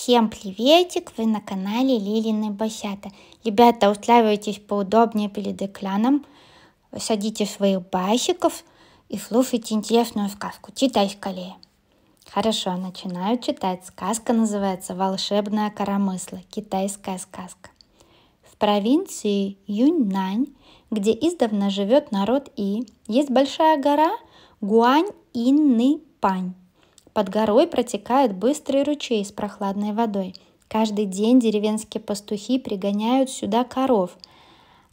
Всем приветик! Вы на канале Лилины Басята. Ребята, устраивайтесь поудобнее перед экраном, садите своих басиков и слушайте интересную сказку «Читай скорее». Хорошо, начинаю читать. Сказка называется «Волшебная коромысла. Китайская сказка». В провинции Юньнань, где издавна живет народ И, есть большая гора Гуань-Инны-Пань. Под горой протекает быстрый ручей с прохладной водой. Каждый день деревенские пастухи пригоняют сюда коров,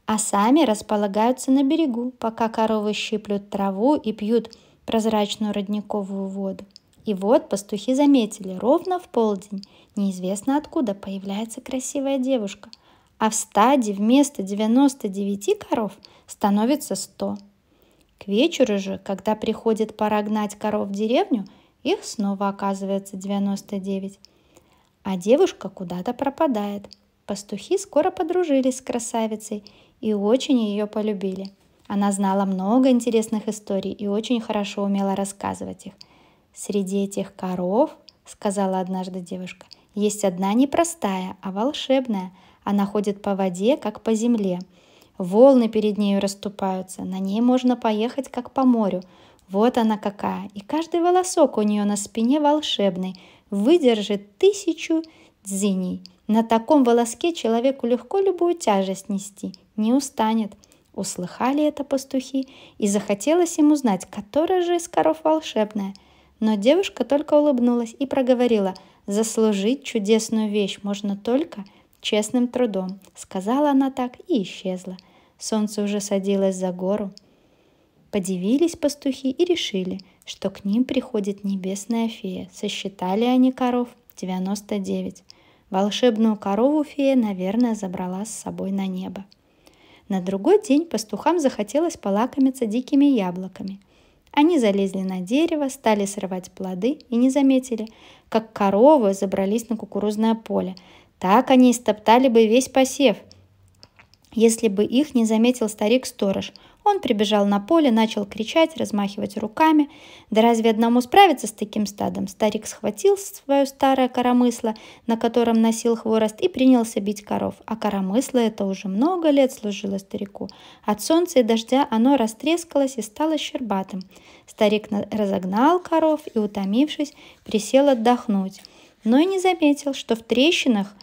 а сами располагаются на берегу, пока коровы щиплют траву и пьют прозрачную родниковую воду. И вот пастухи заметили, ровно в полдень, неизвестно откуда появляется красивая девушка, а в стаде вместо 99 коров становится 100. К вечеру же, когда приходит пора гнать коров в деревню, их снова оказывается 99. А девушка куда-то пропадает. Пастухи скоро подружились с красавицей и очень ее полюбили. Она знала много интересных историй и очень хорошо умела рассказывать их. Среди этих коров, сказала однажды девушка, есть одна непростая, а волшебная. Она ходит по воде, как по земле. Волны перед нею расступаются, на ней можно поехать, как по морю. Вот она какая, и каждый волосок у нее на спине волшебный, выдержит тысячу дзиней. На таком волоске человеку легко любую тяжесть нести, не устанет. Услыхали это пастухи, и захотелось им узнать, которая же из коров волшебная. Но девушка только улыбнулась и проговорила, «Заслужить чудесную вещь можно только честным трудом», — сказала она так и исчезла. Солнце уже садилось за гору, Подивились пастухи и решили, что к ним приходит небесная фея. Сосчитали они коров 99. Волшебную корову фея, наверное, забрала с собой на небо. На другой день пастухам захотелось полакомиться дикими яблоками. Они залезли на дерево, стали срывать плоды и не заметили, как коровы забрались на кукурузное поле. Так они истоптали бы весь посев, если бы их не заметил старик-сторож. Он прибежал на поле, начал кричать, размахивать руками. Да разве одному справиться с таким стадом? Старик схватил свое старое коромысло, на котором носил хворост, и принялся бить коров. А коромысло это уже много лет служило старику. От солнца и дождя оно растрескалось и стало щербатым. Старик разогнал коров и, утомившись, присел отдохнуть. Но и не заметил, что в трещинах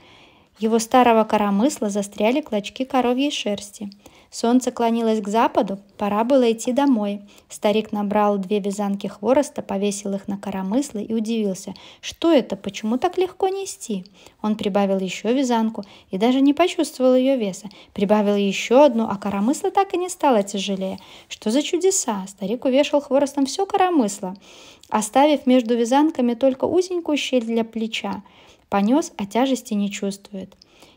его старого коромысла застряли клочки коровьей шерсти – Солнце клонилось к западу, пора было идти домой. Старик набрал две вязанки хвороста, повесил их на коромысло и удивился. Что это? Почему так легко нести? Он прибавил еще вязанку и даже не почувствовал ее веса. Прибавил еще одну, а коромысло так и не стало тяжелее. Что за чудеса? Старик увешал хворостом все коромысло, оставив между вязанками только узенькую щель для плеча. Понес, а тяжести не чувствует.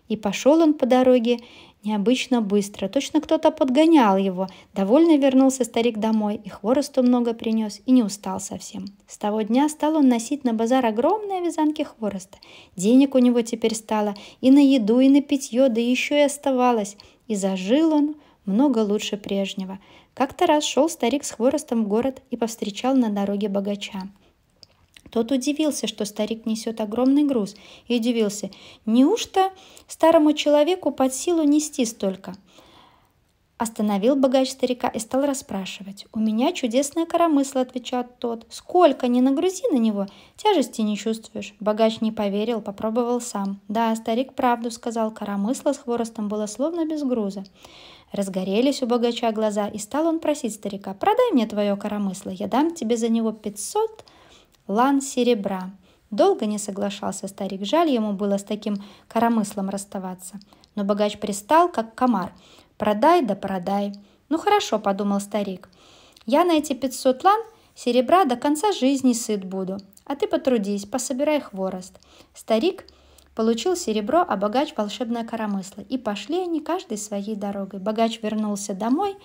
И пошел он по дороге необычно быстро. Точно кто-то подгонял его. Довольно вернулся старик домой, и хворосту много принес, и не устал совсем. С того дня стал он носить на базар огромные вязанки хвороста. Денег у него теперь стало и на еду, и на питье, да еще и оставалось. И зажил он много лучше прежнего. Как-то раз шел старик с хворостом в город и повстречал на дороге богача. Тот удивился, что старик несет огромный груз, и удивился, неужто старому человеку под силу нести столько? Остановил богач старика и стал расспрашивать. «У меня чудесное коромысло», — отвечал тот. «Сколько ни нагрузи на него, тяжести не чувствуешь». Богач не поверил, попробовал сам. «Да, старик правду сказал, коромысло с хворостом было словно без груза». Разгорелись у богача глаза, и стал он просить старика, «Продай мне твое коромысло, я дам тебе за него пятьсот лан серебра. Долго не соглашался старик, жаль ему было с таким коромыслом расставаться. Но богач пристал, как комар. «Продай да продай». «Ну хорошо», — подумал старик. «Я на эти пятьсот лан серебра до конца жизни сыт буду, а ты потрудись, пособирай хворост». Старик получил серебро, а богач волшебное коромысло. И пошли они каждой своей дорогой. Богач вернулся домой,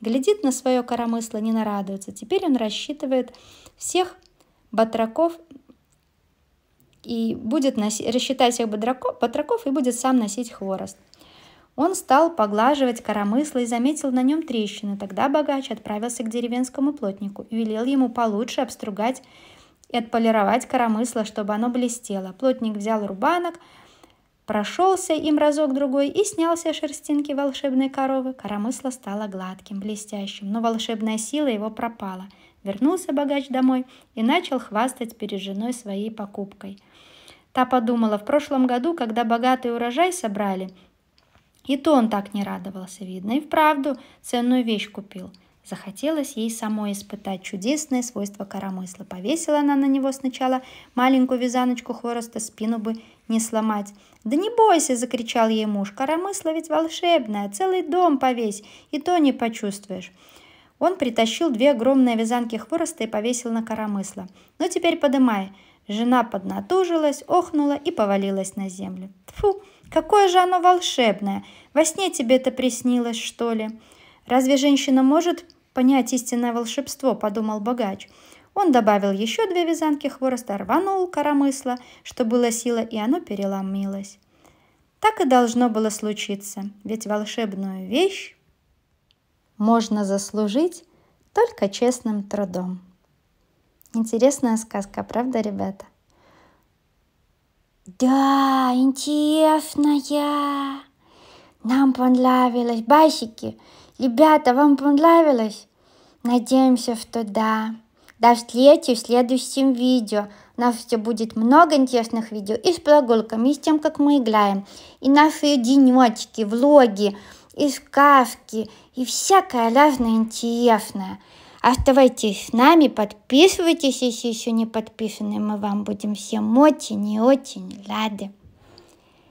глядит на свое коромысло, не нарадуется. Теперь он рассчитывает всех батраков и будет носить, рассчитать всех батраков, батраков и будет сам носить хворост. Он стал поглаживать коромысло и заметил на нем трещины. Тогда богач отправился к деревенскому плотнику и велел ему получше обстругать и отполировать коромысло, чтобы оно блестело. Плотник взял рубанок, прошелся им разок-другой и снялся шерстинки волшебной коровы. Коромысло стало гладким, блестящим, но волшебная сила его пропала. Вернулся богач домой и начал хвастать перед женой своей покупкой. Та подумала, в прошлом году, когда богатый урожай собрали, и то он так не радовался, видно, и вправду ценную вещь купил – Захотелось ей самой испытать чудесное свойство коромысла. Повесила она на него сначала маленькую вязаночку хвороста, спину бы не сломать. «Да не бойся!» – закричал ей муж. «Коромысло ведь волшебное, целый дом повесь, и то не почувствуешь». Он притащил две огромные вязанки хвороста и повесил на коромысло. «Ну теперь подымай!» Жена поднатужилась, охнула и повалилась на землю. «Тьфу, какое же оно волшебное! Во сне тебе это приснилось, что ли? Разве женщина может понять истинное волшебство, подумал богач. Он добавил еще две вязанки хвороста, рванул коромысло, что было сила, и оно переломилось. Так и должно было случиться, ведь волшебную вещь можно заслужить только честным трудом. Интересная сказка, правда, ребята? Да, интересная. Нам понравилось. Басики, Ребята, вам понравилось? Надеемся, что да. До встречи в следующем видео. У нас все будет много интересных видео и с прогулками, и с тем, как мы играем, и наши денечки, влоги, и сказки, и всякое разное интересное. Оставайтесь с нами, подписывайтесь, если еще не подписаны. Мы вам будем всем очень и очень рады.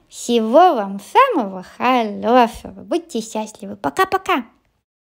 Всего вам самого хорошего. Будьте счастливы. Пока-пока.